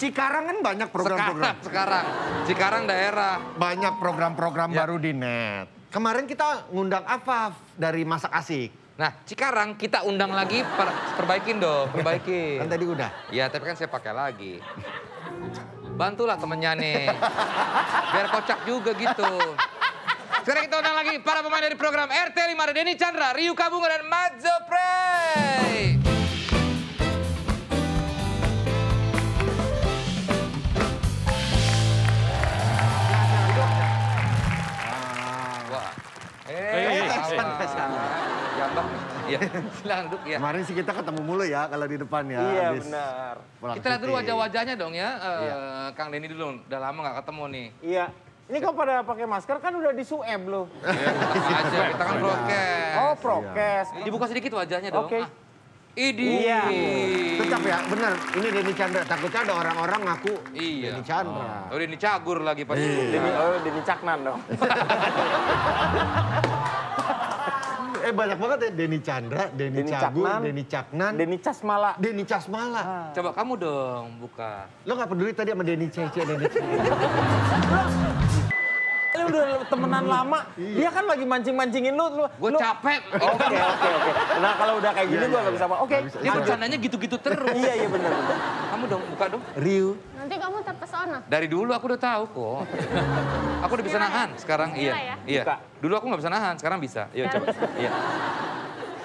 Cikarang kan banyak Sekarang, program-program. sekarang. Cikarang daerah. Banyak program-program Ya. baru di net. Kemarin kita ngundang Afaf dari Masak Asik. Nah, Cikarang kita undang lagi, per- perbaikin dong, perbaikin. Kan tadi udah. Ya, tapi kan saya pakai lagi. Bantulah temennya nih. Biar kocak juga gitu. Sekarang kita undang lagi para pemain dari program RT 5 ada Denny Chandra, Ryu Kabunga, dan Mazo Prey. Iya, silakan duduk ya. Kemarin sih kita ketemu mulu ya kalau di depan ya. Iya benar. Kita lihat dulu wajah-wajahnya dong ya. Eh, Iya. Kang Denny dulu, udah lama nggak ketemu nih. Iya. Ini kok pada pakai masker kan udah di sueb loh. Iya, aja, kita kan broadcast. Oh prokes. Dibuka sedikit wajahnya dong. Oke. Ah. Idi. Iya. Tetap ya, benar. Ini Denny Chandra. Takutnya ada orang-orang ngaku Iya. Denny Chandra. Oh, ini cagur lagi pas. Deni, oh Deni Caknan dong. Eh banyak banget ya Denny Chandra, Denny, Denny Cagur, Caknan. Denny Caknan, Deni Casmala. Denny Casmala. Coba kamu dong buka. Lo gak peduli tadi sama Denny Cece, Denny Ini udah temenan lama. Dia kan lagi mancing-mancingin lu. lu Gue capek. Oke oke oke. Nah kalau udah kayak gini Iya, gua iya, nggak bisa apa. Oke. Nggak. Dia bercandanya gitu-gitu terus. Iya iya benar. benar. Kamu dong buka dong. Ryu. Nanti kamu terpesona. Dari dulu aku udah tahu kok. Aku udah bisa nahan sekarang. Iya. Ya? Iya. Buka. Dulu aku nggak bisa nahan, sekarang bisa. Yuk Sekarang coba. Iya.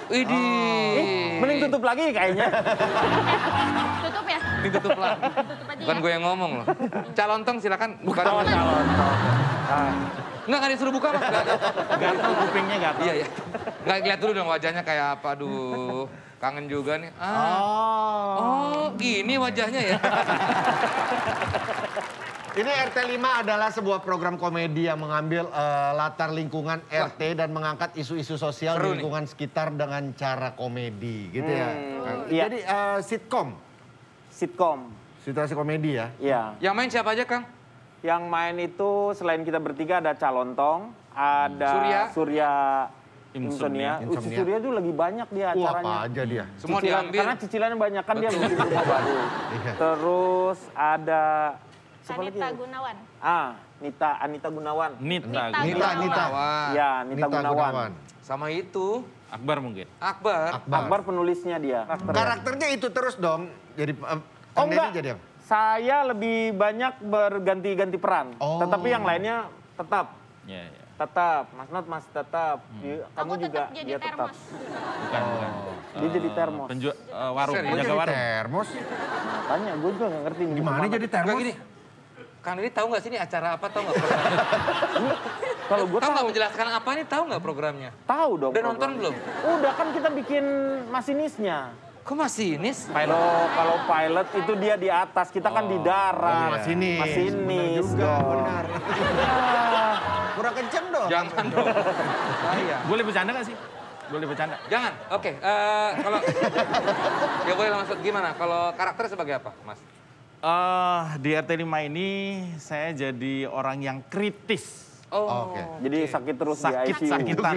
Widih. Eh, mending tutup lagi kayaknya. Tutup ya? Ini tutup lah. Tutup aja Bukan ya? gue yang ngomong loh. Calontong silakan buka Calon calon. Ah, Enggak, enggak disuruh buka mas. Gatal kupingnya gatal. Iya, iya. Enggak, lihat dulu dong wajahnya kayak apa. Aduh, kangen juga nih. Ah. Oh. Oh, gini wajahnya ya. Ini RT 5 adalah sebuah program komedi yang mengambil eh, latar lingkungan RT dan mengangkat isu-isu sosial Seru di lingkungan sekitar dengan cara komedi gitu ya. Hmm, iya. Jadi eh, sitkom, Sitkom. situasi komedi ya. Iya. Yang main siapa aja, Kang? Yang main itu selain kita bertiga ada Calontong, ada Surya. Surya Insomnia. Insomnia. Uh, Insomnia. Surya itu lagi banyak dia Wah acaranya. apa aja dia. Semua Cicilan- diambil. Karena cicilannya banyak kan dia bikin rumah baru. Iya. Terus ada siapa? Anita? Gunawan. Ah, Nita Anita Gunawan. Nita. Nita. Nita, Nita. Gunawan. Ya, Nita, Gunawan. Sama itu, Akbar mungkin. Akbar. Akbar. Akbar penulisnya dia. Karakternya itu terus dong. Jadi eh, Oh enggak, jadi apa? saya lebih banyak berganti-ganti peran. Oh. Tetapi yang lainnya tetap. Iya, iya. Tetap, Mas Not masih tetap. Dia- Kamu Aku juga, jadi dia tetap. termos. Bukan, bukan. Dia jadi termos. Penjual eh, warung, Serius? penjaga Jadi warung. termos. Tanya, gue juga gak ngerti. ini Gimana jadi termos? gini. Kang ini tahu nggak sih ini acara apa tahu nggak? Kalau gue tahu nggak menjelaskan apa ini tahu nggak programnya? tahu dong. Udah nonton belum? Udah kan kita bikin masinisnya. Kok masinis? Kalau kalau pilot itu dia di atas, kita kan di darat. Masinis. Masinis. Benar juga, dong. benar. Kurang kenceng dong. Jangan dong. Saya. Boleh bercanda nggak sih? Boleh bercanda. Jangan. Oke. eh, kalau ya boleh maksud gimana? Kalau karakter sebagai apa, Mas? Eh di RT 5 ini saya jadi orang yang kritis. Oh. Oke. Jadi sakit terus Sakit, di ICU. sakitan.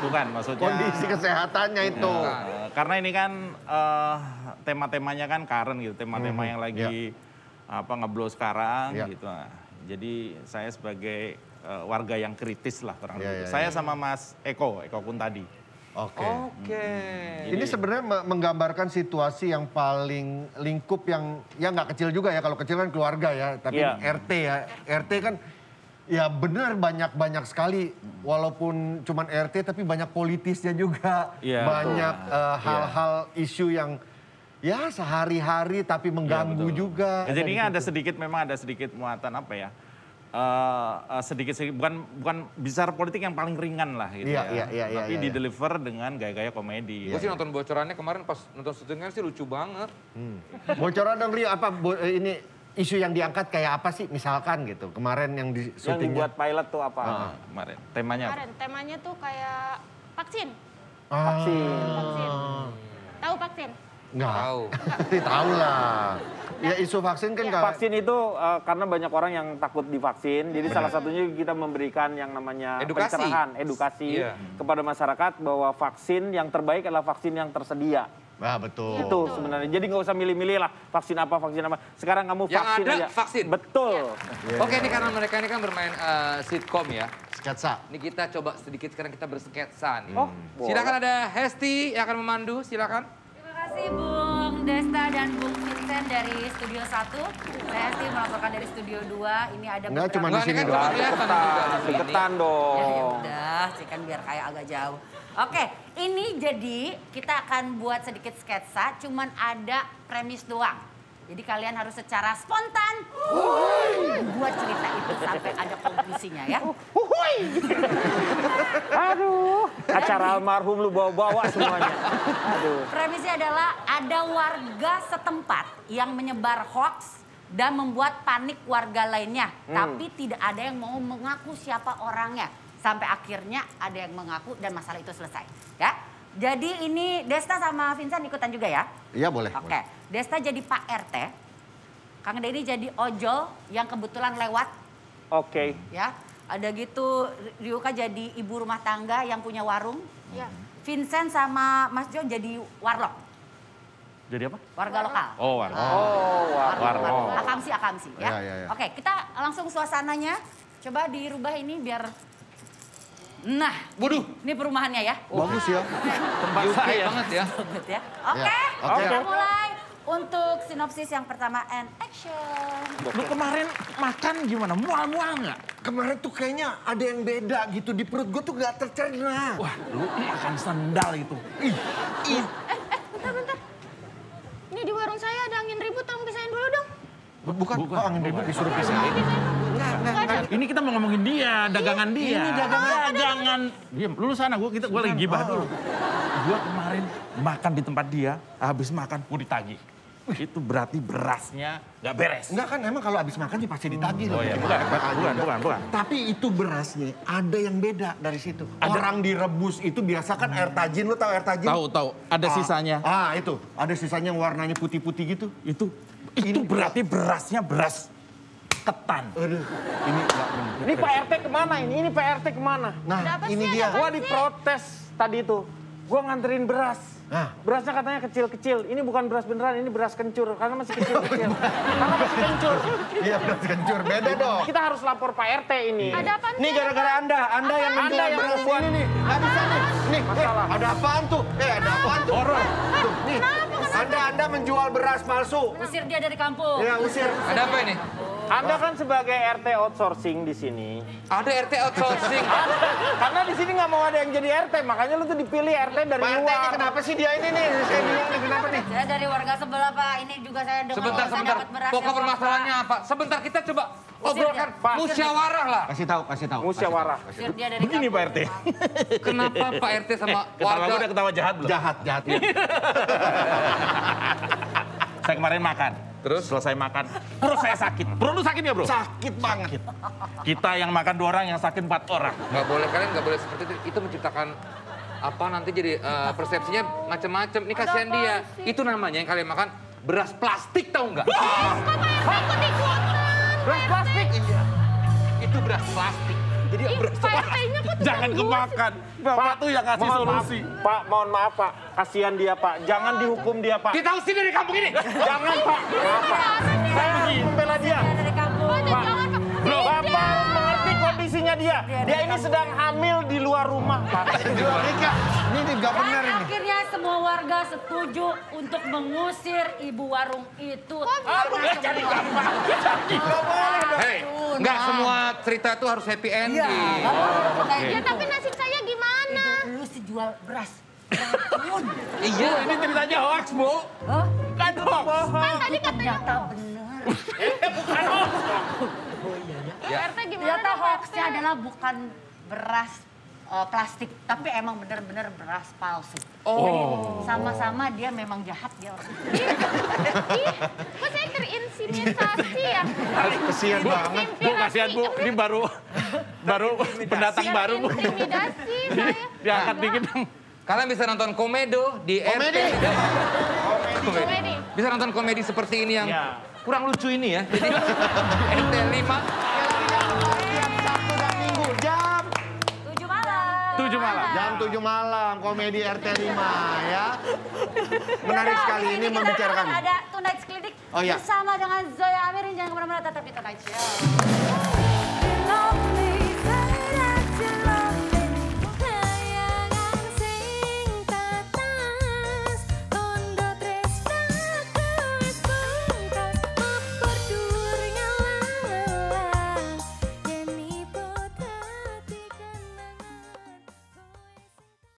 Bukan maksudnya. Kondisi kesehatannya itu. Eh, karena ini kan eh, tema-temanya kan current gitu, tema-tema Mhm, yang lagi apa ngeblow sekarang Ya. gitu. Nah, jadi saya sebagai eh, warga yang kritis lah kurang Ya, lebih. ya, saya ya. sama Mas Eko, Eko Kuntadi. Oke. Oke. Ini sebenarnya me- menggambarkan situasi yang paling lingkup yang ya nggak kecil juga ya kalau kecil kan keluarga ya tapi Iya. RT ya RT kan ya benar banyak banyak sekali walaupun cuman RT tapi banyak politisnya juga Iya, banyak eh, hal-hal isu yang ya sehari-hari tapi mengganggu betul. juga. Ya, jadi di ini ada sedikit memang ada sedikit muatan apa ya? Eh, eh, sedikit sedikit bukan bukan bicara politik yang paling ringan lah gitu Iya, ya. iya, iya, Tapi iya, di iya. deliver dengan gaya-gaya komedi. Gue sih nonton bocorannya kemarin pas nonton syutingnya sih lucu banget. Bocoran dong Rio apa bo- eh, ini isu yang diangkat kayak apa sih misalkan gitu kemarin yang di Yang syutingnya. dibuat pilot tuh apa? Ah, kemarin. Temanya apa? Kemarin temanya tuh kayak vaksin. Vaksin. Vaksin. Tahu vaksin? Enggak. Tahu. Tahu lah. Ya isu vaksin kan nggak. Vaksin itu eh, karena banyak orang yang takut divaksin, jadi salah satunya kita memberikan yang namanya Edukasi. pencerahan, edukasi Iya. kepada masyarakat bahwa vaksin yang terbaik adalah vaksin yang tersedia. Ah, betul. Itu sebenarnya. Jadi nggak usah milih-milih lah vaksin apa, vaksin apa. Sekarang kamu Yang vaksin ada aja. vaksin. Betul. Oke, ini karena mereka ini kan bermain eh, sitkom ya. Sketsa. Ini kita coba sedikit sekarang kita bersketsa nih. Oh, Silakan ada Hesti yang akan memandu, silakan. Terima kasih Bung Desta dan Bung Vincent dari Studio 1. Saya sih melaporkan dari Studio 2. Ini ada Enggak, cuma di sini kan doang. Deketan Ya, ya dong. udah, sih kan biar kayak agak jauh. Oke, ini jadi kita akan buat sedikit sketsa, cuman ada premis doang. Jadi kalian harus secara spontan buat cerita itu sampai ada konklusinya ya. Aduh. Acara almarhum lu bawa-bawa semuanya. Aduh. Premisnya adalah ada warga setempat yang menyebar hoax dan membuat panik warga lainnya. Tapi tidak ada yang mau mengaku siapa orangnya. Sampai akhirnya ada yang mengaku dan masalah itu selesai. Ya. Jadi ini Desta sama Vincent ikutan juga ya. Iya boleh. Oke. Desta jadi Pak RT. Kang Denny jadi ojol yang kebetulan lewat Oke. ya. Ada gitu Ryuka jadi ibu rumah tangga yang punya warung. Ya. Vincent sama Mas John jadi warlock. Jadi apa? Warga lokal. Oh, warga. Oh, wah. Warlock. Akamsi, akamsi ya. Ya, ya, ya. Oke, kita langsung suasananya. Coba dirubah ini biar... Nah, Waduh, ini perumahannya ya. Bagus ya. Tempat saya. banget ya. Bagus ya. Oke, Ya, oke. kita mulai untuk sinopsis yang pertama and action. Lu kemarin makan gimana? Mual-mual nggak? Kemarin tuh kayaknya ada yang beda gitu. Di perut gue tuh gak tercerna. Wah, lu makan sendal itu. Ini di warung saya ada angin ribut, tolong pisahin dulu dong. Bukan, Bukan. kok angin ribut disuruh pisahin. Enggak, enggak, enggak. Ini kita mau ngomongin dia, dagangan dia. ini dagangan. dagangan. Diam, lu sana, gua kita gua lagi gibah dulu. Gua kemarin makan di tempat dia, habis makan gua ditagih. Itu berarti berasnya nggak beres. Enggak kan, emang kalau habis makan ya pasti ditagih. Oh iya, bukan, bukan, bukan, bukan. Tapi itu berasnya ada yang beda dari situ. Orang direbus itu biasa kan air tajin, lu tahu air tajin? Tahu, tahu. Ada Ah, sisanya. Ah, itu. Ada sisanya yang warnanya putih-putih gitu. Itu itu berarti berasnya beras ketan. Aduh, ini enggak. Ini Pak RT ke mana ini? Ini Pak RT ke mana? Nah, Ada ini sih, dia. ada Gua diprotes tadi itu. Gua nganterin beras. Nah. Berasnya katanya kecil-kecil. Ini bukan beras beneran, ini beras kencur. Karena masih kecil-kecil. Karena masih kencur. Iya, beras kencur. Beda dong. Kita harus lapor Pak RT ini. Ada apa Ini gara-gara Anda, Anda yang Anda menjual yang beras ini nih. Nggak bisa nih. Nih, eh, Masalah. ada apaan tuh? Eh, ada apaan tuh? Horor. Tuh, nih. Anda, Anda menjual beras palsu. Usir dia dari kampung. Ya, usir. Ada apa ini? Anda kan sebagai RT outsourcing di sini. Ada RT outsourcing. Karena di sini nggak mau ada yang jadi RT, makanya lu tuh dipilih RT dari Pak RT ini luar. kenapa sih dia ini nih? Saya bilang nih, kenapa nih? Saya dari warga sebelah Pak, ini juga saya dengar Sebentar, sebentar. Pokok permasalahannya apa? Sebentar kita coba obrolkan Pak. musyawarah lah. Kasih tahu, kasih tahu. Musyawarah. Usir dia dari Begini. Pak RT. Kenapa Pak RT sama Ketawa gua udah warga? ketawa jahat belum? Jahat, jahat. ya. Saya kemarin makan. Terus? Selesai makan, perut saya sakit. Perut lu sakit ya bro? Sakit banget. Kita yang makan dua orang, yang sakit empat orang. Nggak boleh, kalian nggak boleh seperti itu. Itu menciptakan apa nanti jadi eh, persepsinya macam-macam. Ini kasihan dia. Itu namanya yang kalian makan beras plastik tahu nggak? Beras plastik. Iya. Itu beras plastik. Jadi beras Pak. RT-nya kok Jangan kemakan. Bapak tuh yang kasih mohon solusi. Maaf, Pak, mohon maaf Pak. Kasihan dia Pak. Jangan dihukum dia Pak. Kita usir dari kampung ini. Jangan Pak. Maaf Pak. Saya membela dia. Dia dari kampung. Pak, Bapak harus mengerti kondisinya dia. Dia ini sedang hamil di luar rumah Pak. Ini nggak benar ini. Semua warga setuju untuk mengusir ibu warung itu. Karena jadi semua- gampang. Hei, nggak semua cerita itu harus happy Iya, ending. nggak boleh kayak Ya gitu. tapi nasib saya gimana? Lu sih jual beras. Iya. Ini ceritanya hoax, Bu. Hah? Kan hoax. Kan tadi katanya Ternyata benar. Bukan hoax. Pak RT gimana? Ternyata dong, Pak hoaxnya adalah bukan beras eh, plastik, tapi emang benar-benar beras palsu. Oh. Sama-sama dia memang jahat dia orang. Ih, kok saya terinsimisasi ya? Kesian banget. Bu, kasihan Bu. Ini baru baru pendatang baru, Bu. Intimidasi saya. Diangkat dikit dong. Kalian bisa nonton komedo di Komedi. RT. Komedi. Bisa nonton komedi seperti ini yang Ya. kurang lucu ini ya. Jadi RT 5 Tiap Sabtu dan Minggu jam Tujuh malam. Tujuh malam. jam Jam 7 malam, komedi RT 5 ya. Menarik Yaudah, sekali ini membicarakan. Ada Tonight Clinic Oh, iya. bersama dengan Zoya Amirin. Jangan ke mana-mana, tetap di Tonight Show. Me